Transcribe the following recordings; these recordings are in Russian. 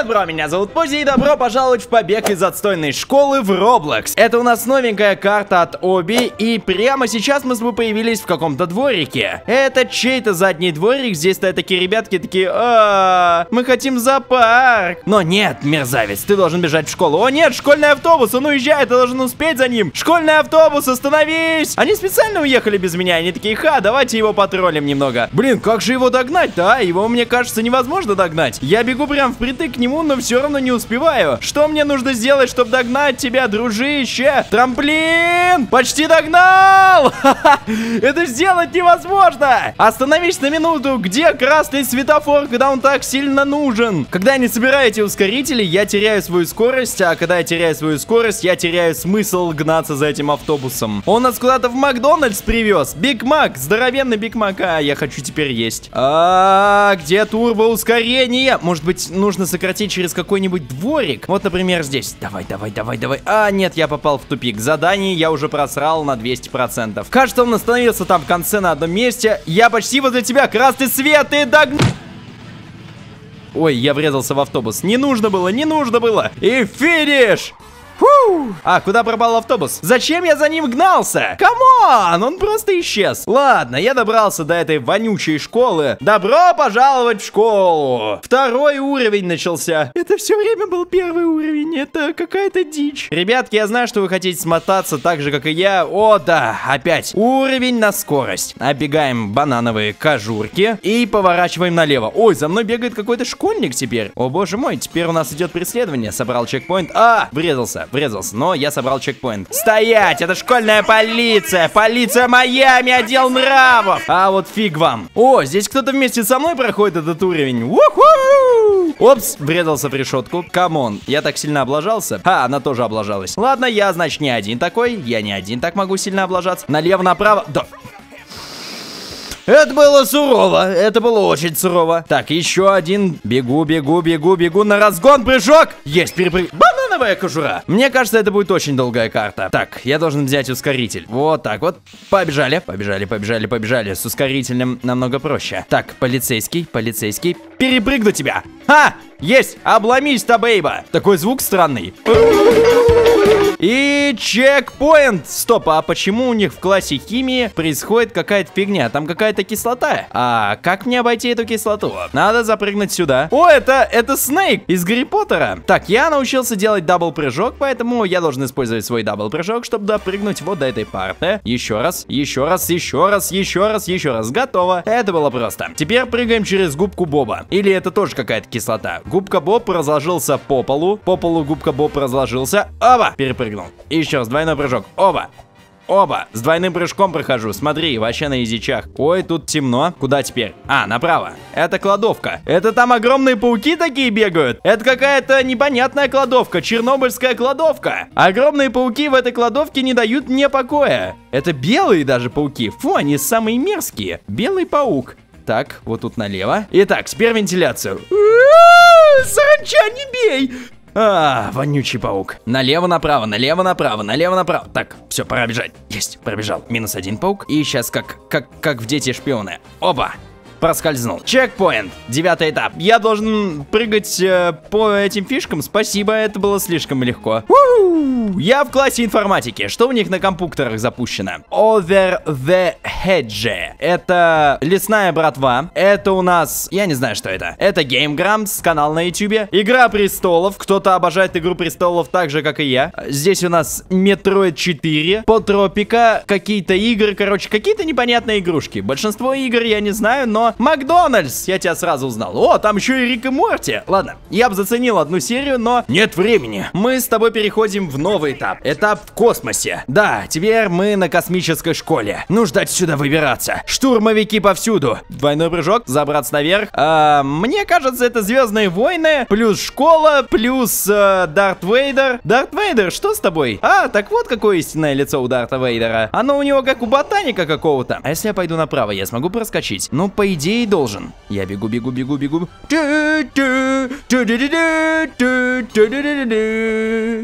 Привет, бро, меня зовут Пози и добро пожаловать в побег из отстойной школы в Roblox. Это у нас новенькая карта от Оби, и прямо сейчас мы с вами появились в каком-то дворике. Это чей-то задний дворик, здесь стоят такие ребятки, такие, а, мы хотим зоопарк. Но нет, мерзавец, ты должен бежать в школу. О нет, школьный автобус, он уезжает, ты должен успеть за ним. Школьный автобус, остановись! Они специально уехали без меня, они такие, ха, давайте его потроллим немного. Блин, как же его догнать-то, а? Его, мне кажется, невозможно догнать. Я бегу прям впритык к нему, но все равно не успеваю. Что мне нужно сделать, чтобы догнать тебя, дружище? Трамплин! Почти догнал! Это сделать невозможно! Остановись на минуту, где красный светофор, когда он так сильно нужен? Когда не собираете ускорители, я теряю свою скорость, а когда я теряю свою скорость, я теряю смысл гнаться за этим автобусом. Он нас куда-то в Макдональдс привез. Биг Мак, здоровенный Биг Мак, а я хочу теперь есть. А, где турбоускорение? Может быть, нужно сократить через какой-нибудь дворик? Вот, например, здесь. Давай, давай, давай, давай. А, нет, я попал в тупик. Задание я уже просрал на 200%. Кажется, он остановился там в конце на одном месте. Я почти возле тебя. Красный свет, ты догнал. Ой, я врезался в автобус. Не нужно было, не нужно было. И финиш! Фу! А, куда пропал автобус? Зачем я за ним гнался? Come on, он просто исчез. Ладно, я добрался до этой вонючей школы. Добро пожаловать в школу. Второй уровень начался. Это все время был первый уровень. Это какая-то дичь. Ребятки, я знаю, что вы хотите смотаться так же, как и я. О, да, опять. Уровень на скорость. Оббегаем банановые кожурки и поворачиваем налево. Ой, за мной бегает какой-то школьник теперь. О, боже мой, теперь у нас идет преследование. Собрал чекпоинт. А, врезался врезался, но я собрал чекпоинт. Стоять! Это школьная полиция! Полиция Майами, отдел нравов! А вот фиг вам. О, здесь кто-то вместе со мной проходит этот уровень. Уху! Опс, врезался в решетку. Come on, я так сильно облажался. А, она тоже облажалась. Ладно, я, значит, не один такой. Я не один так могу сильно облажаться. Налево-направо. Да, это было сурово, это было очень сурово. Так, еще один. Бегу, бегу, бегу, бегу на разгон, прыжок. Есть, перепрыг... Банановая кожура. Мне кажется, это будет очень долгая карта. Так, я должен взять ускоритель. Вот так вот. Побежали, побежали, побежали, побежали. С ускорительным намного проще. Так, полицейский, полицейский. Перепрыгну тебя. Ха! Есть! Обломись-то, бейба! Такой звук странный. И чекпоинт! Стоп, а почему у них в классе химии происходит какая-то фигня? Там какая-то кислота. А как мне обойти эту кислоту? Надо запрыгнуть сюда. О, это, это Снейп из Гарри Поттера. Так, я научился делать double прыжок, поэтому я должен использовать свой double прыжок, чтобы допрыгнуть вот до этой парты. Еще раз, еще раз, еще раз, еще раз, еще раз. Готово. Это было просто. Теперь прыгаем через губку Боба. Или это тоже какая-то кислота. Губка Боб разложился по полу. По полу губка Боб разложился. Оба! Перепрыгнул. И еще раз, двойной прыжок. Оба! Оба! С двойным прыжком прохожу. Смотри, вообще на язычах. Ой, тут темно. Куда теперь? А, направо. Это кладовка. Это там огромные пауки такие бегают? Это какая-то непонятная кладовка. Чернобыльская кладовка. Огромные пауки в этой кладовке не дают мне покоя. Это белые даже пауки. Фу, они самые мерзкие. Белый паук. Так, вот тут налево. Итак, теперь вентиляцию. Саранча, не бей! А, вонючий паук. Налево-направо, налево-направо, налево-направо. Так, все, пора бежать. Есть, пробежал. Минус один паук. И сейчас как, как, как в дети шпионы. Оба проскользнул. Чекпоинт, девятый этап. Я должен прыгать э, по этим фишкам. Спасибо, это было слишком легко. У-у-у! Я в классе информатики. Что у них на компьютерах запущено? Over the Hedge. Это лесная братва. Это у нас, я не знаю, что это. Это Game Grumps, канал на YouTube. Игра престолов. Кто-то обожает Игру престолов так же, как и я. Здесь у нас Metroid 4, Потропика, какие-то игры, короче, какие-то непонятные игрушки. Большинство игр я не знаю, но Макдональдс! Я тебя сразу узнал. О, там еще и Рик и Морти. Ладно, я бы заценил одну серию, но нет времени. Мы с тобой переходим в новый этап. Этап в космосе. Да, теперь мы на космической школе. Нужно отсюда выбираться. Штурмовики повсюду. Двойной прыжок, забраться наверх. А, мне кажется, это Звездные войны, плюс школа, плюс э, Дарт Вейдер. Дарт Вейдер, что с тобой? А, так вот какое истинное лицо у Дарта Вейдера. Оно у него как у ботаника какого-то. А если я пойду направо, я смогу проскочить? Ну, по идее идее должен. Я бегу, бегу, бегу, бегу.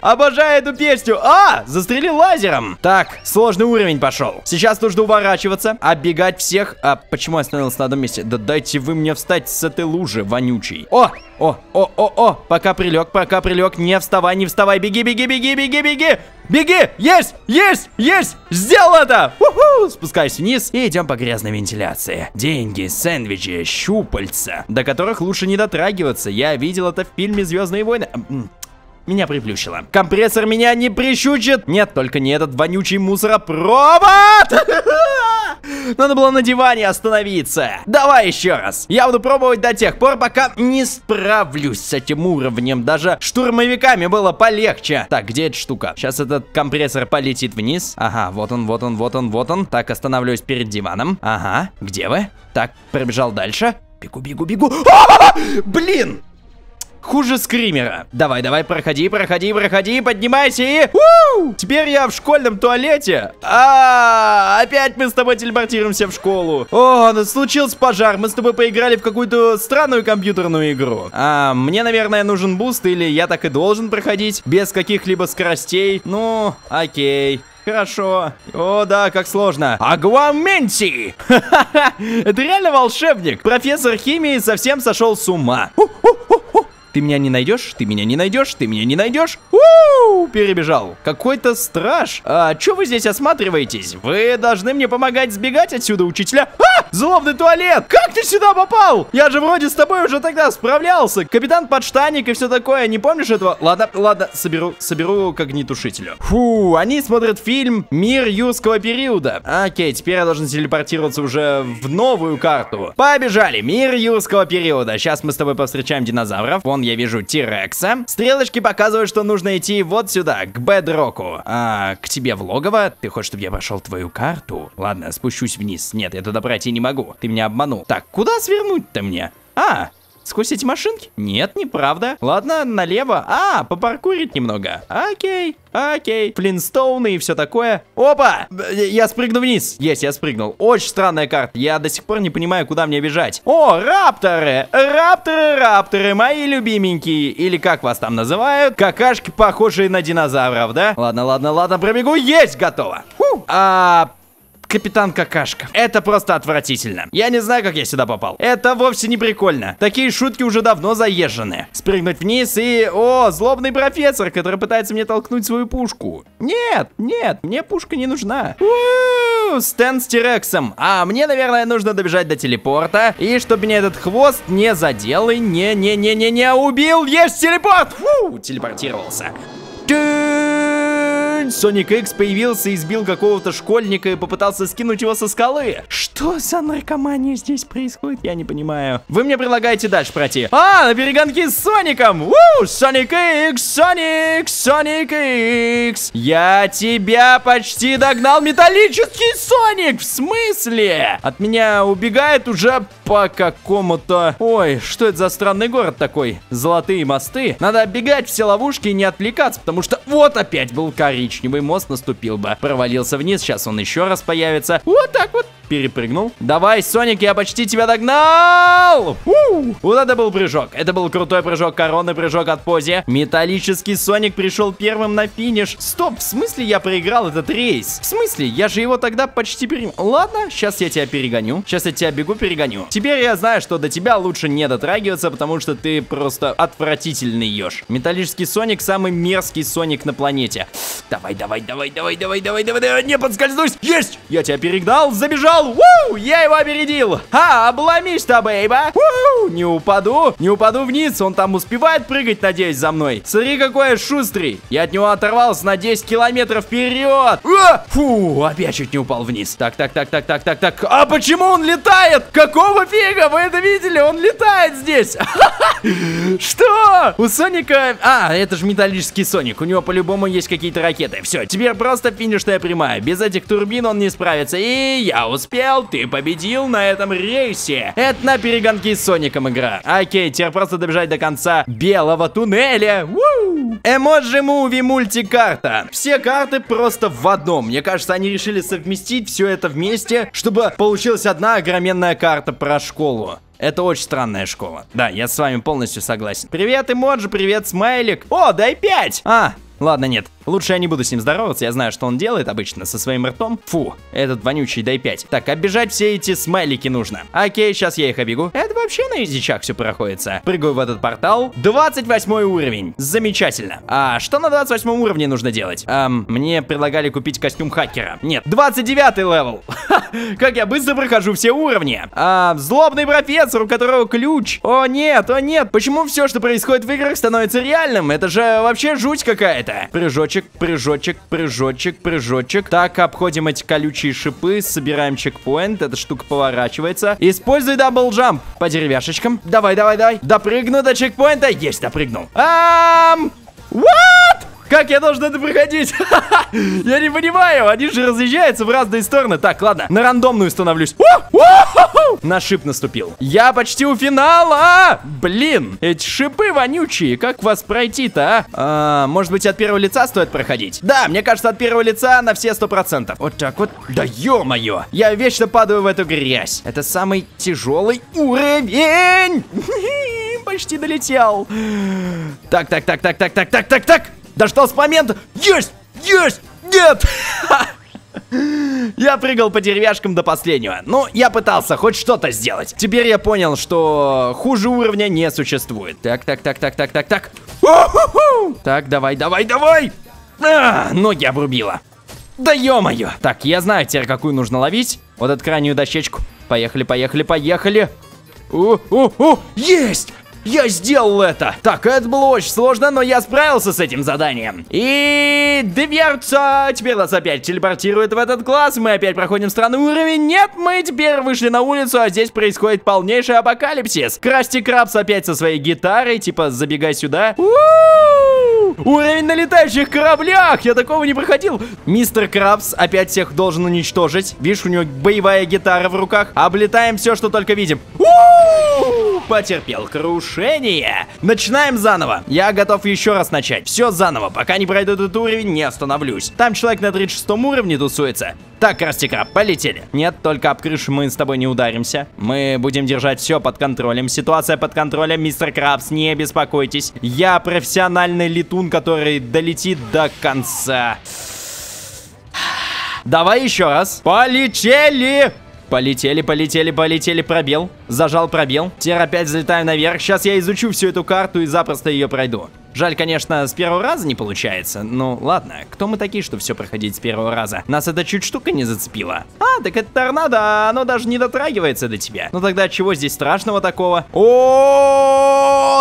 Обожаю эту песню. А, застрелил лазером. Так, сложный уровень пошел. Сейчас нужно уворачиваться, оббегать всех. А почему я остановился на одном месте? Да дайте вы мне встать с этой лужи вонючей. О, о, о, о, о, пока прилег, пока прилег. Не вставай, не вставай. Беги, беги, беги, беги, беги. Беги! Есть! Есть! Есть! Сделал это! Уху! Спускайся вниз и идем по грязной вентиляции. Деньги, сэндвичи, щупальца, до которых лучше не дотрагиваться. Я видел это в фильме «Звездные войны». Меня приплющило. Компрессор меня не прищучит. Нет, только не этот вонючий мусоропровод. Надо было на диване остановиться. Давай еще раз. Я буду пробовать до тех пор, пока не справлюсь с этим уровнем. Даже штурмовиками было полегче. Так, где эта штука? Сейчас этот компрессор полетит вниз. Ага, вот он, вот он, вот он, вот он. Так, останавливаюсь перед диваном. Ага, где вы? Так, пробежал дальше. Бегу, бегу, бегу. А -а -а! Блин! Хуже скримера. Давай, давай, проходи, проходи, проходи, поднимайся и... У! Теперь я в школьном туалете. А, -а, а, опять мы с тобой телепортируемся в школу. О, ну, случился пожар. Мы с тобой поиграли в какую-то странную компьютерную игру. А, мне, наверное, нужен буст, или я так и должен проходить без каких-либо скоростей. Ну, окей. Хорошо. О, да, как сложно. Агуаменти! Это реально волшебник. Профессор химии совсем сошел с ума. Ты меня не найдешь? Ты меня не найдешь? Ты меня не найдешь? Уу, перебежал. Какой-то страж. А что вы здесь осматриваетесь? Вы должны мне помогать сбегать отсюда, учителя. А! Злобный туалет! Как ты сюда попал? Я же вроде с тобой уже тогда справлялся. Капитан подштаник и все такое. Не помнишь этого? Ладно, ладно, соберу, соберу к огнетушителю. Фу, они смотрят фильм «Мир юрского периода». Окей, теперь я должен телепортироваться уже в новую карту. Побежали. Мир юрского периода. Сейчас мы с тобой повстречаем динозавров. Вон я вижу Тирекса. Стрелочки показывают, что нужно идти вот сюда, к Бедроку. А, к тебе в логово? Ты хочешь, чтобы я прошел твою карту? Ладно, спущусь вниз. Нет, я туда пройти не могу. Ты меня обманул. Так, куда свернуть-то мне? А, Сквозь эти машинки? Нет, неправда. Ладно, налево. А, попаркурить немного. Окей, окей. Флинстоуны и все такое. Опа! Я спрыгну вниз. Есть, я спрыгнул. Очень странная карта. Я до сих пор не понимаю, куда мне бежать. О, рапторы! Рапторы, рапторы, мои любименькие. Или как вас там называют? Какашки, похожие на динозавров, да? Ладно, ладно, ладно, пробегу. Есть, готово. Фу. А, Капитан Какашка. Это просто отвратительно. Я не знаю, как я сюда попал. Это вовсе не прикольно. Такие шутки уже давно заезжены. Спрыгнуть вниз и... О, злобный профессор, который пытается мне толкнуть свою пушку. Нет, нет, мне пушка не нужна. Стэн с Тирексом. А мне, наверное, нужно добежать до телепорта. И чтобы меня этот хвост не задел и не-не-не-не-не убил. Есть телепорт! Фу, телепортировался. Соник X появился и сбил какого-то школьника и попытался скинуть его со скалы. Что за наркомания здесь происходит? Я не понимаю. Вы мне предлагаете дальше пройти. А, на перегонки с Соником. Уу, Соник X, Соник, Соник X. Я тебя почти догнал, металлический Соник. В смысле? От меня убегает уже по какому-то... Ой, что это за странный город такой? Золотые мосты. Надо оббегать все ловушки и не отвлекаться, потому что вот опять был коричневый мост наступил бы. Провалился вниз, сейчас он еще раз появится. Вот так вот перепрыгнул. Давай, Соник, я почти тебя догнал! У! Вот это был прыжок. Это был крутой прыжок, коронный прыжок от пози. Металлический Соник пришел первым на финиш. Стоп, в смысле я проиграл этот рейс? В смысле? Я же его тогда почти пере... Ладно, сейчас я тебя перегоню. Сейчас я тебя бегу, перегоню. Теперь я знаю, что до тебя лучше не дотрагиваться, потому что ты просто отвратительный еж. Металлический Соник самый мерзкий Соник на планете. Давай, давай, давай, давай, давай, давай, давай, давай, не подскользнусь. Есть! Я тебя перегнал, забежал упал! Вуу! Я его опередил! Ха, обломишь-то, бейба! Вуу! Не упаду, не упаду вниз, он там успевает прыгать, надеюсь, за мной. Смотри, какой я шустрый. Я от него оторвался на 10 километров вперед. А! Фу, опять чуть не упал вниз. Так, так, так, так, так, так, так. А почему он летает? Какого фига? Вы это видели? Он летает здесь. Что? У Соника... А, это же металлический Соник. У него по-любому есть какие-то ракеты. Все, теперь просто финишная прямая. Без этих турбин он не справится. И я успел успел, ты победил на этом рейсе. Это на перегонки с Соником игра. Окей, теперь просто добежать до конца белого туннеля. Вуу! Emoji Movie мультикарта. Все карты просто в одном. Мне кажется, они решили совместить все это вместе, чтобы получилась одна огроменная карта про школу. Это очень странная школа. Да, я с вами полностью согласен. Привет, эмоджи, привет, смайлик. О, дай 5! А, ладно, нет. Лучше я не буду с ним здороваться, я знаю, что он делает обычно со своим ртом. Фу, этот вонючий дай 5. Так, оббежать все эти смайлики нужно. Окей, сейчас я их обегу. Это вообще на изичах все проходится. Прыгаю в этот портал. 28 уровень. Замечательно. А что на 28 уровне нужно делать? Эм, мне предлагали купить костюм хакера. Нет, 29 level. как я быстро прохожу все уровни. А, злобный профессор, у которого ключ. О нет, о нет. Почему все, что происходит в играх, становится реальным? Это же вообще жуть какая-то. Прыжочек прыжочек, прыжочек, прыжочек, прыжочек. Так, обходим эти колючие шипы, собираем чекпоинт, эта штука поворачивается. Используй double jump по деревяшечкам. Давай, давай, давай. Допрыгну до чекпоинта. Есть, допрыгнул. Ам! Как я должен это проходить? я не понимаю, они же разъезжаются в разные стороны. Так, ладно, на рандомную становлюсь. На шип наступил. Я почти у финала! Блин, эти шипы вонючие, как вас пройти-то, а? а? Может быть, от первого лица стоит проходить? Да, мне кажется, от первого лица на все сто процентов. Вот так вот. Да ё-моё, я вечно падаю в эту грязь. Это самый тяжелый уровень! Почти долетел. Так, так, так, так, так, так, так, так, так. С момента? Есть! Есть! Нет! Я прыгал по деревяшкам до последнего. Ну, я пытался хоть что-то сделать. Теперь я понял, что хуже уровня не существует. Так, так, так, так, так, так, так. Так, давай, давай, давай! А, ноги обрубило. Да ё-моё! Так, я знаю теперь, какую нужно ловить. Вот эту крайнюю дощечку. Поехали, поехали, поехали. У-у-у! Есть! Я сделал это! Так, это было очень сложно, но я справился с этим заданием. И дверца теперь нас опять телепортирует в этот класс. Мы опять проходим странный уровень. Нет, мы теперь вышли на улицу, а здесь происходит полнейший апокалипсис. Красти Крабс опять со своей гитарой, типа, забегай сюда. У -у -у! Уровень на летающих кораблях! Я такого не проходил. Мистер Крабс опять всех должен уничтожить. Видишь, у него боевая гитара в руках. Облетаем все, что только видим. Потерпел крушение. Начинаем заново. Я готов еще раз начать. Все заново. Пока не пройду этот уровень, не остановлюсь. Там человек на 36 уровне тусуется. Так, Крастикраб, полетели. Нет, только об крышу мы с тобой не ударимся. Мы будем держать все под контролем. Ситуация под контролем, мистер Крабс, не беспокойтесь. Я профессиональный летун, который долетит до конца. Давай еще раз. Полетели! Полетели, полетели, полетели, пробел. Зажал пробел. Теперь опять взлетаем наверх. Сейчас я изучу всю эту карту и запросто ее пройду. Жаль, конечно, с первого раза не получается. Ну, ладно, кто мы такие, чтобы все проходить с первого раза? Нас эта чуть штука не зацепила. А, так это торнадо, оно даже не дотрагивается до тебя. Ну тогда чего здесь страшного такого? О,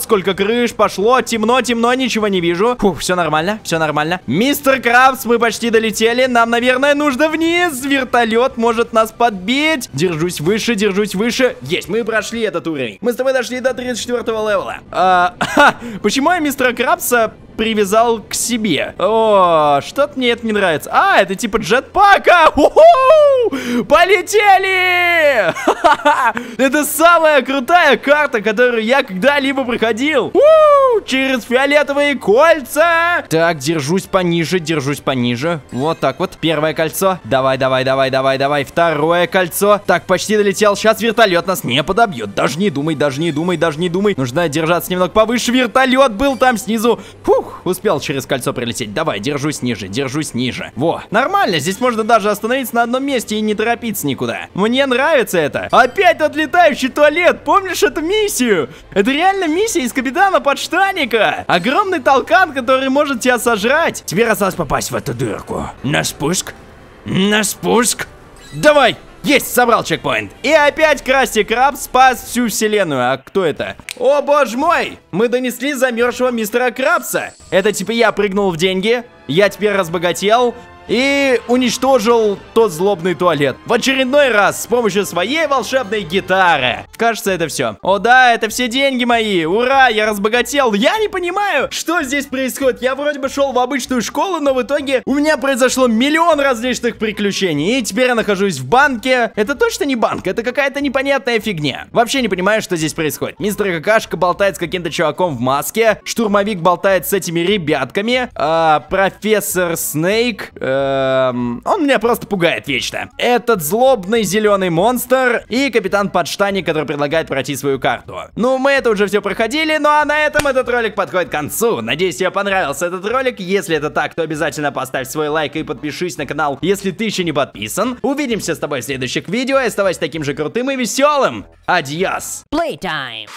сколько крыш пошло, темно, темно, ничего не вижу. Фух, все нормально, все нормально. Мистер Крабс, мы почти долетели. Нам, наверное, нужно вниз. Вертолет может нас подбить. Держусь выше, держусь выше. Есть, мы прошли этот уровень. Мы с тобой дошли до 34 левела. А, ха, почему я мистера Крабса привязал к себе. О, что-то мне это не нравится. А, это типа джетпака! Полетели! Это самая крутая карта, которую я когда-либо проходил. Через фиолетовые кольца. Так, держусь пониже, держусь пониже. Вот так вот. Первое кольцо. Давай, давай, давай, давай, давай. Второе кольцо. Так, почти долетел. Сейчас вертолет нас не подобьет. Даже не думай, даже не думай, даже не думай. Нужно держаться немного повыше. Вертолет был там снизу. Фух. Ух, успел через кольцо прилететь. Давай, держусь ниже, держусь ниже. Во, нормально, здесь можно даже остановиться на одном месте и не торопиться никуда. Мне нравится это. Опять тот летающий туалет, помнишь эту миссию? Это реально миссия из Капитана Подштаника. Огромный толкан, который может тебя сожрать. Тебе осталось попасть в эту дырку. На спуск. На спуск. Давай. Есть, собрал чекпоинт. И опять Красти Краб спас всю вселенную. А кто это? О, боже мой! Мы донесли замерзшего мистера Крабса. Это типа я прыгнул в деньги, я теперь разбогател, и уничтожил тот злобный туалет. В очередной раз с помощью своей волшебной гитары. Кажется, это все. О да, это все деньги мои. Ура, я разбогател. Я не понимаю, что здесь происходит. Я вроде бы шел в обычную школу, но в итоге у меня произошло миллион различных приключений. И теперь я нахожусь в банке. Это точно не банк, это какая-то непонятная фигня. Вообще не понимаю, что здесь происходит. Мистер Какашка болтает с каким-то чуваком в маске. Штурмовик болтает с этими ребятками. А, профессор Снейк. Эм, он меня просто пугает вечно. Этот злобный зеленый монстр и капитан Подштаник, который предлагает пройти свою карту. Ну, мы это уже все проходили, ну а на этом этот ролик подходит к концу. Надеюсь, тебе понравился этот ролик. Если это так, то обязательно поставь свой лайк и подпишись на канал, если ты еще не подписан. Увидимся с тобой в следующих видео. Оставайся таким же крутым и веселым. Адьос. Playtime.